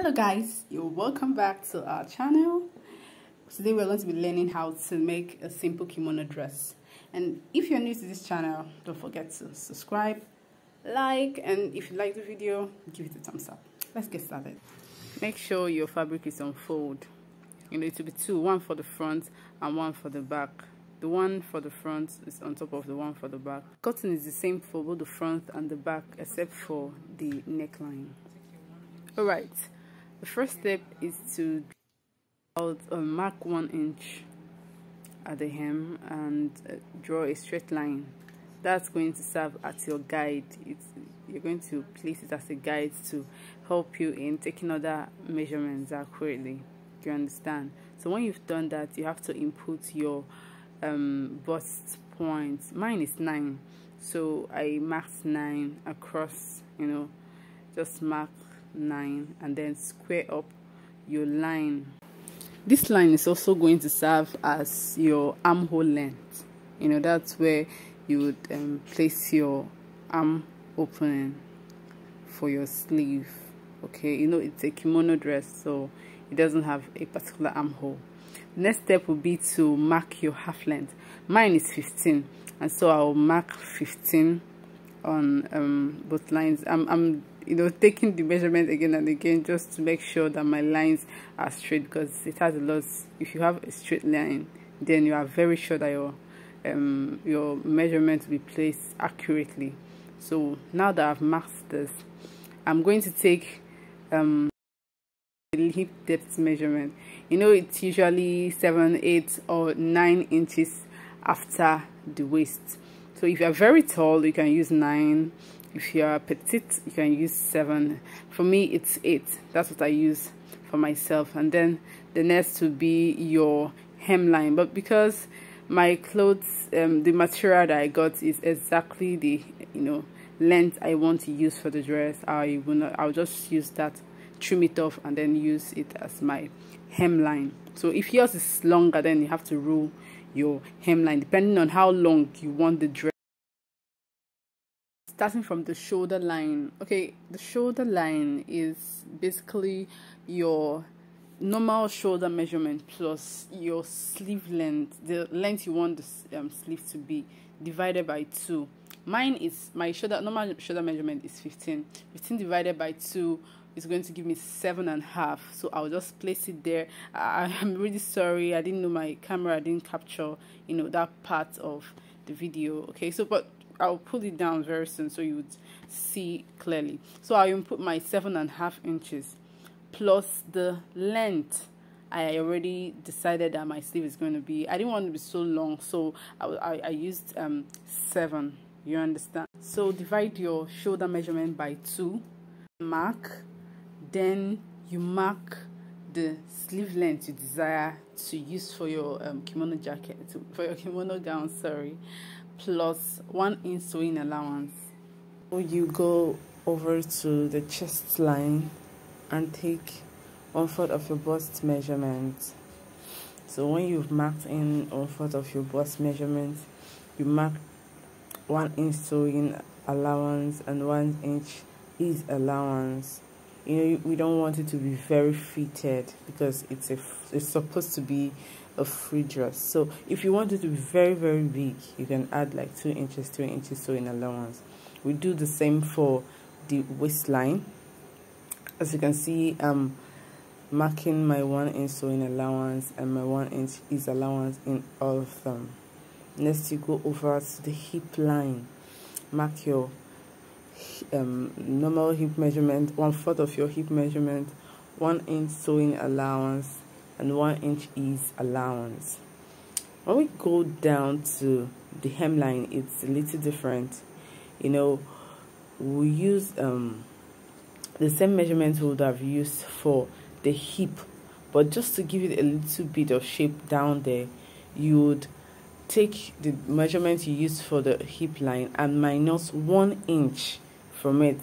hello guys. You're welcome back to our channel. Today we're going to be learning how to make a simple kimono dress. And if you're new to this channel don't forget to subscribe like and if you like the video give it a thumbs up. Let's get started. Make sure your fabric is on fold you know it will be two one for the front and one for the back. The one for the front is on top of the one for the back. Cotton is the same for both the front and the back except for the neckline. All right the first step is to uh, mark one inch at the hem and uh, draw a straight line. That's going to serve as your guide. It's you're going to place it as a guide to help you in taking other measurements accurately. Do you understand? So when you've done that you have to input your um, bust point mine is 9 so I marked 9 across you know just mark 9 and then square up your line. This line is also going to serve as your armhole length. You know that's where you would um, place your arm opening for your sleeve okay? You know it's a kimono dress so it doesn't have a particular armhole. Next step will be to mark your half length. Mine is 15 and so i'll mark 15 on um, both lines. I'm, I'm you know taking the measurement again and again just to make sure that my lines are straight because it has a lot if you have a straight line then you are very sure that your um, your measurement will be placed accurately. So now that I've marked this I'm going to take um, the hip depth measurement. You know it's usually 7 8 or 9 inches after the waist. So if you're very tall you can use 9 if you're petite you can use 7 for me it's 8 that's what I use for myself. And then the next will be your hemline. But because my clothes um, the material that I got is exactly the you know length I want to use for the dress I will not I'll just use that trim it off and then use it as my hemline. So if yours is longer then you have to rule your hemline depending on how long you want the dress starting from the shoulder line. Okay the shoulder line is basically your normal shoulder measurement plus your sleeve length the length you want the um, sleeve to be divided by 2 mine is my shoulder normal shoulder measurement is 15 15 divided by 2 is going to give me seven and a half. So i'll just place it there. I, i'm really sorry. I didn't know my camera didn't capture you know that part of the video. Okay so but i'll pull it down very soon so you would see clearly. So i'll input my seven and a half inches plus the length. I already decided that my sleeve is going to be I didn't want to be so long so I, I, I used um, 7 you understand? So divide your shoulder measurement by 2 mark then you mark the sleeve length you desire to use for your um, kimono jacket for your kimono gown sorry plus one inch sewing allowance. So you go over to the chest line and take one fourth of your bust measurement. So when you've marked in one fourth of your bust measurement you mark one inch sewing allowance and one inch ease allowance. You know we don't want it to be very fitted because it's a it's supposed to be a free dress. So if you want it to be very very big you can add like two inches three inches sewing allowance. We do the same for the waistline. As you can see i'm marking my one inch sewing allowance and my one inch ease allowance in all of them. Next you go over to the hip line. Mark your um, normal hip measurement, one fourth of your hip measurement, one inch sewing allowance, and one inch ease allowance. When we go down to the hemline, it's a little different. You know, we use um, the same measurement we would have used for the hip, but just to give it a little bit of shape down there, you would take the measurement you used for the hip line and minus one inch from it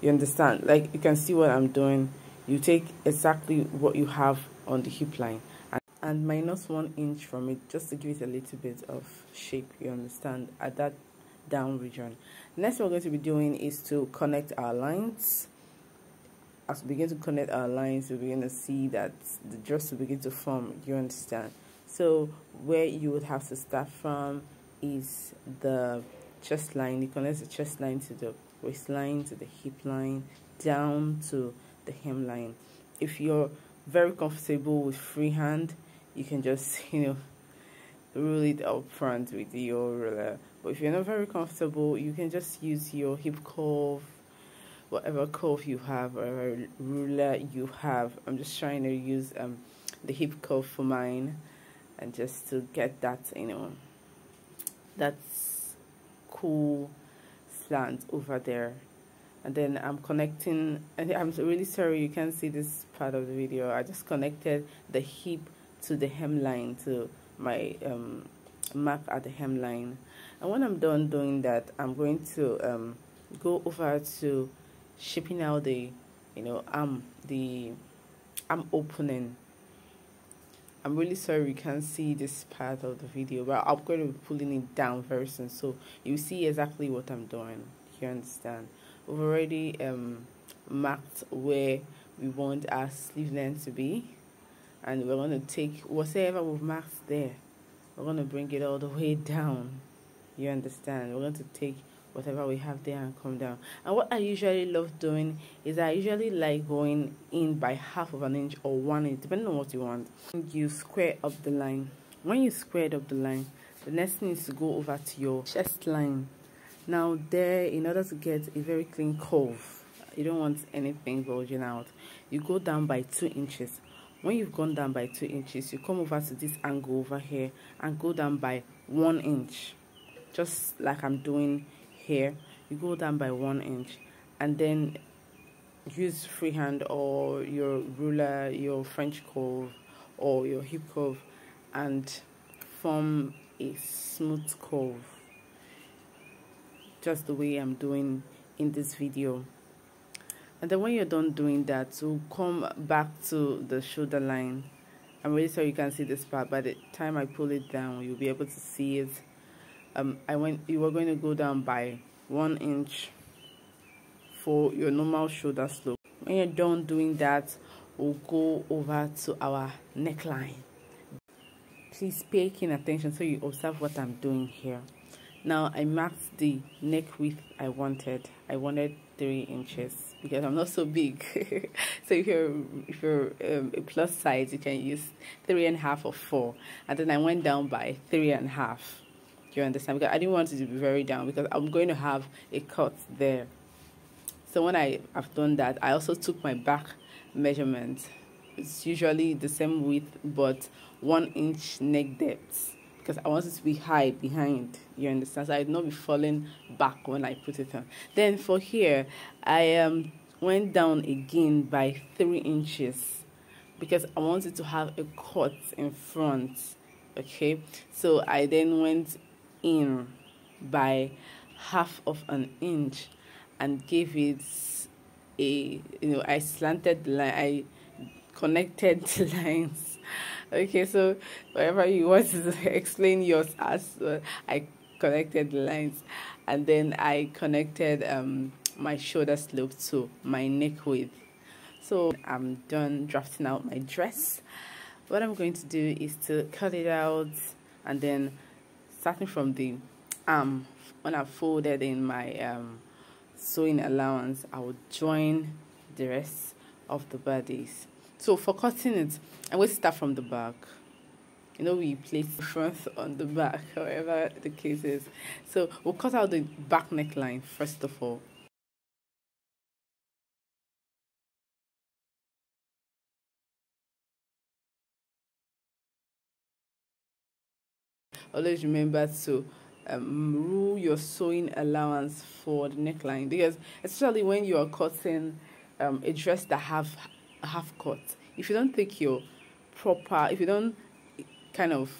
you understand like you can see what i'm doing you take exactly what you have on the hip line and, and minus one inch from it just to give it a little bit of shape you understand at that down region next we're going to be doing is to connect our lines as we begin to connect our lines, we're going to see that the dress will begin to form. You understand? So where you would have to start from is the chest line. You connect the chest line to the waistline, to the hip line, down to the hemline. If you're very comfortable with freehand, you can just you know rule it up front with your ruler. But if you're not very comfortable, you can just use your hip curve whatever curve you have, whatever ruler you have. I'm just trying to use um, the hip curve for mine and just to get that, you know, that's cool slant over there. And then I'm connecting, and I'm really sorry you can't see this part of the video. I just connected the hip to the hemline, to my um, mark at the hemline. And when I'm done doing that, I'm going to um, go over to shaping out the you know arm the arm opening I'm really sorry you can't see this part of the video but I'm going to be pulling it down very soon so you see exactly what I'm doing you understand we've already um, marked where we want our sleeve length to be. And we're going to take whatever we've marked there we're going to bring it all the way down. You understand? We're going to take whatever we have there and come down. And what i usually love doing is i usually like going in by half of an inch or one inch depending on what you want. You square up the line when you squared up the line the next thing is to go over to your chest line now there in order to get a very clean curve you don't want anything bulging out. You go down by two inches. When you've gone down by two inches you come over to this angle over here and go down by one inch just like i'm doing here. You go down by one inch and then use freehand or your ruler your french curve or your hip curve and form a smooth curve just the way I'm doing in this video. And then when you're done doing that so come back to the shoulder line I'm really sorry you can't see this part by the time I pull it down you'll be able to see it. Um, I went you were going to go down by one inch for your normal shoulder slope. When you're done doing that we'll go over to our neckline. Please pay keen attention so you observe what I'm doing here now I marked the neck width I wanted I wanted three inches because I'm not so big so if you're if you're um, a plus size you can use three and a half or four and then I went down by three and a half you understand? Because I didn't want it to be very down because I'm going to have a cut there. So when I have done that, I also took my back measurement. It's usually the same width, but one inch neck depth because I want it to be high behind. You understand? So I would not be falling back when I put it on. Then for here, I um went down again by three inches because I wanted to have a cut in front. Okay, so I then went in by half of an inch and gave it a you know I slanted the line I connected the lines okay so whatever you want to explain yours as I connected the lines and then I connected um my shoulder slope to my neck width. So I'm done drafting out my dress. What I'm going to do is to cut it out and then starting from the arm when I folded in my um, sewing allowance I would join the rest of the bodies so for cutting it I will start from the back. You know we place the front on the back however the case is. So we'll cut out the back neckline first of all. Always remember to um, rule your sewing allowance for the neckline because especially when you are cutting um, a dress that have half cut if you don't take your proper if you don't kind of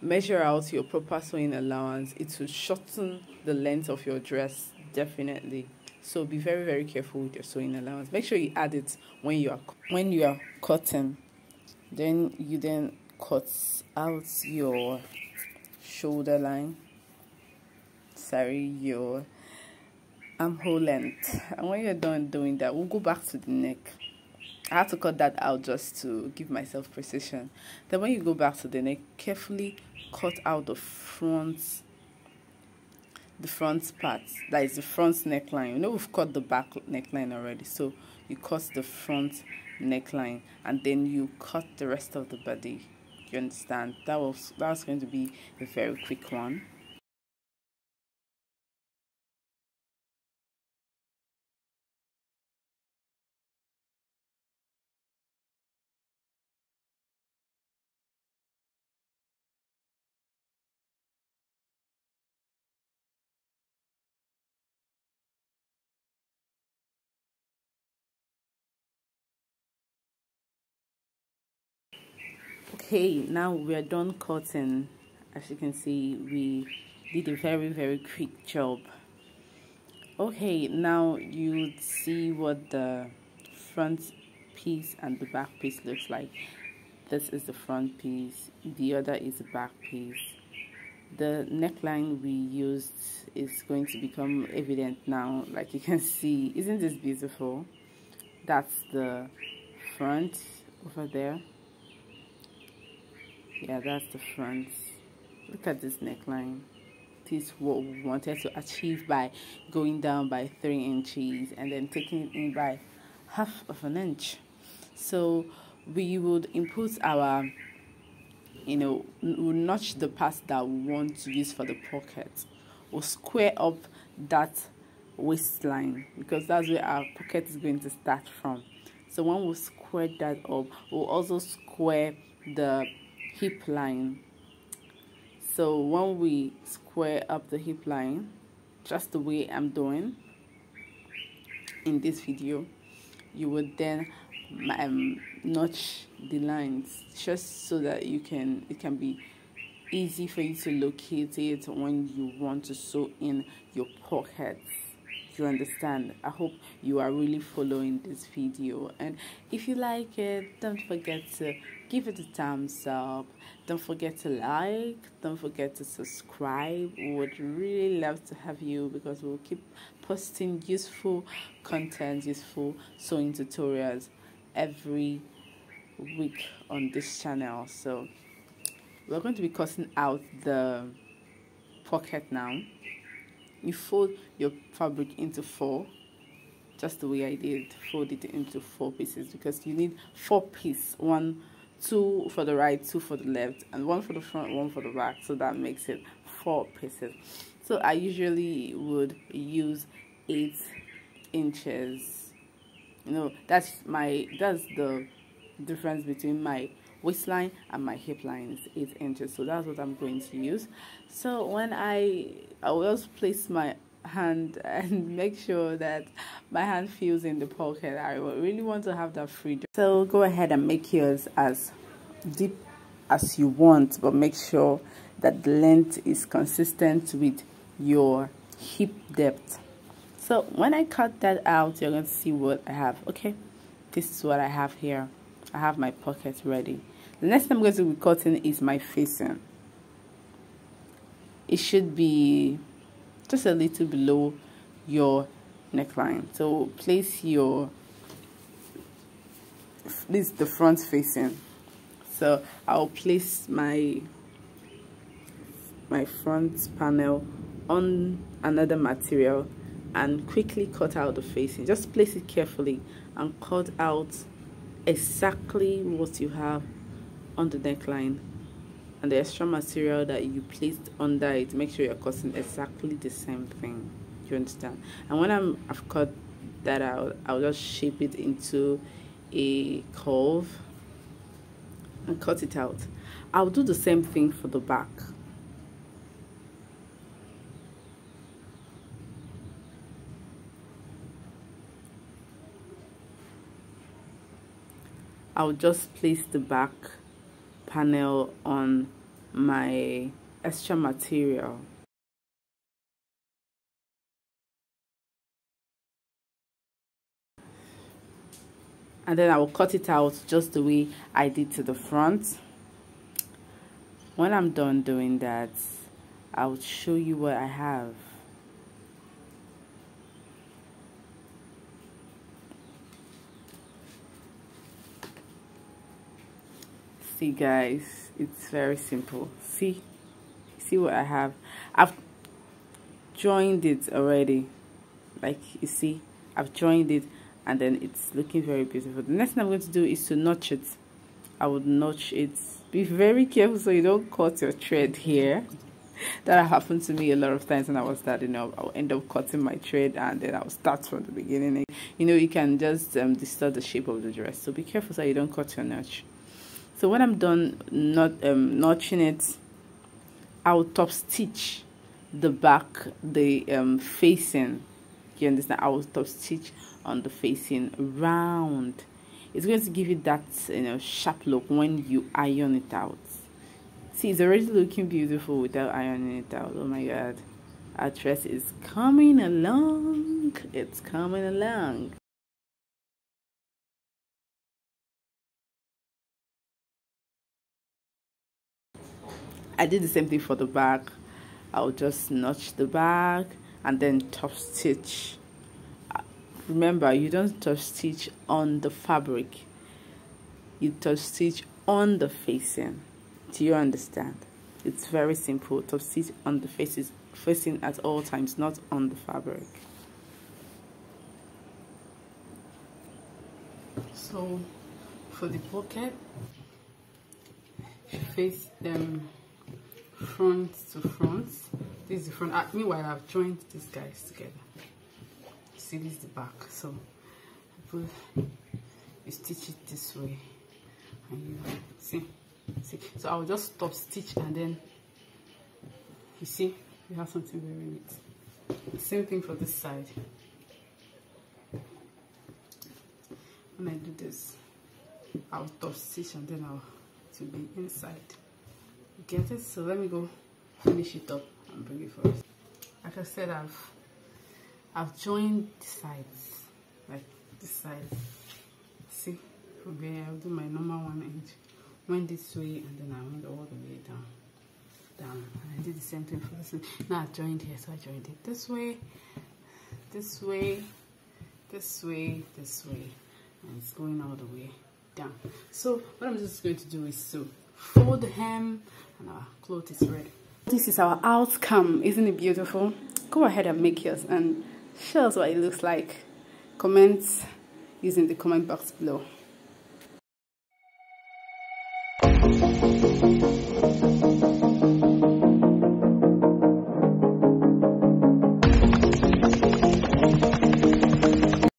measure out your proper sewing allowance it will shorten the length of your dress definitely. So be very very careful with your sewing allowance. Make sure you add it when you are when you are cutting. Then you then cut out your shoulder line sorry your armhole length. And when you're done doing that we'll go back to the neck I had to cut that out just to give myself precision. Then when you go back to the neck carefully cut out the front the front part that is the front neckline. You know we've cut the back neckline already so you cut the front neckline and then you cut the rest of the body. You understand? That was that was going to be a very quick one okay now we are done cutting. As you can see we did a very very quick job. Okay now you see what the front piece and the back piece looks like. This is the front piece. The other is the back piece. The neckline we used is going to become evident now like you can see. Isn't this beautiful? That's the front over there yeah that's the front. Look at this neckline. This is what we wanted to achieve by going down by three inches and then taking it in by half of an inch. So we would input our you know we'll notch the part that we want to use for the pocket. We'll square up that waistline because that's where our pocket is going to start from. So when we square that up we'll also square the hip line. So when we square up the hip line just the way I'm doing in this video you would then um, notch the lines just so that you can it can be easy for you to locate it when you want to sew in your pockets. You understand? I hope you are really following this video. And if you like it don't forget to give it a thumbs up. Don't forget to like don't forget to subscribe. We would really love to have you because we'll keep posting useful content useful sewing tutorials every week on this channel. So we're going to be cutting out the pocket now. You fold your fabric into four just the way I did fold it into four pieces because you need four pieces one two for the right two for the left and one for the front one for the back. So that makes it four pieces. So I usually would use eight inches. You know that's my that's the difference between my waistline and my hip line is 8 inches. So that's what I'm going to use. So when I I will place my hand and make sure that my hand feels in the pocket. I really want to have that freedom. So go ahead and make yours as deep as you want but make sure that the length is consistent with your hip depth. So when I cut that out you're going to see what I have. Okay this is what I have here. I have my pocket ready. The next thing I'm going to be cutting is my facing. It should be just a little below your neckline. So place your, this is the front facing. So I'll place my, my front panel on another material and quickly cut out the facing. Just place it carefully and cut out exactly what you have on the neckline and the extra material that you placed under it make sure you're cutting exactly the same thing. You understand? And when I'm I've cut that out I'll just shape it into a curve and cut it out. I'll do the same thing for the back. I'll just place the back panel on my extra material. And then I will cut it out just the way I did to the front. When I'm done doing that I'll show you what I have see guys it's very simple see see what I have I've joined it already like you see I've joined it and then it's looking very beautiful the next thing I'm going to do is to notch it I would notch it be very careful so you don't cut your thread here that happened to me a lot of times when I was starting up. I'll end up cutting my thread and then I'll start from the beginning. You know, you can just um, distort the shape of the dress. So be careful so you don't cut your notch. So when I'm done not um, notching it, I'll top stitch the back, the um, facing. You understand? I will top stitch on the facing round. It's going to give you that you know sharp look when you iron it out. See, it's already looking beautiful without ironing it out. Oh my god. Our dress is coming along. It's coming along. I did the same thing for the back. I'll just notch the back and then top stitch. Uh, remember, you don't top stitch on the fabric. You top stitch on the facing. Do you understand? It's very simple. Top stitch on the faces, facing at all times, not on the fabric. So, for the pocket, face them front to front. This is the front. Uh, meanwhile i've joined these guys together. See this is the back. So put you stitch it this way. And you see see. So i'll just stop stitch and then you see you have something very neat same thing for this side. When i do this i'll top stitch and then i'll to be inside get it? So let me go finish it up and bring it for us. Like i said i've i've joined the sides like this side see? From here i'll do my normal one inch went this way and then i went all the way down. Down. And i did the same thing for this one. Now i joined here so i joined it this way this way this way this way. And it's going all the way down. So what i'm just going to do is to fold hem and our cloth is ready. This is our outcome. Isn't it beautiful? Go ahead and make yours and show us what it looks like. Comment using the comment box below.